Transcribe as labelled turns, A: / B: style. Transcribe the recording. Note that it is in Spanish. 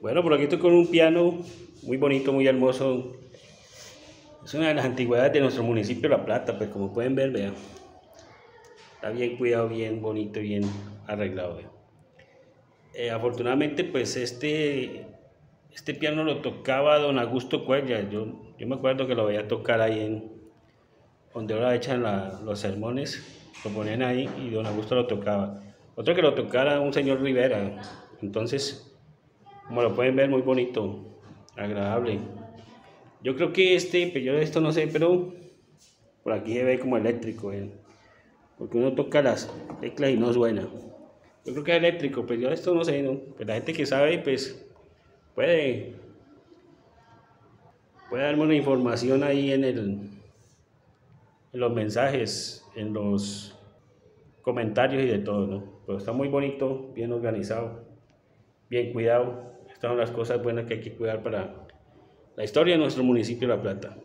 A: Bueno, por aquí estoy con un piano muy bonito, muy hermoso. Es una de las antigüedades de nuestro municipio La Plata, pues como pueden ver, vean. Está bien cuidado, bien bonito, bien arreglado. Eh, afortunadamente, pues este, este piano lo tocaba don Augusto Cuella. Yo, yo me acuerdo que lo veía tocar ahí en donde ahora echan los sermones, lo ponían ahí y don Augusto lo tocaba. Otro que lo tocara un señor Rivera. Entonces, como lo pueden ver, muy bonito, agradable. Yo creo que este, pero pues yo esto no sé, pero por aquí se ve como eléctrico, eh, porque uno toca las teclas y no suena. Yo creo que es eléctrico, pero pues yo esto no sé, ¿no? Pues la gente que sabe, pues puede, puede darme una información ahí en, el, en los mensajes, en los comentarios y de todo, ¿no? Pero está muy bonito, bien organizado, bien cuidado. Estas son las cosas buenas que hay que cuidar para la historia de nuestro municipio de La Plata.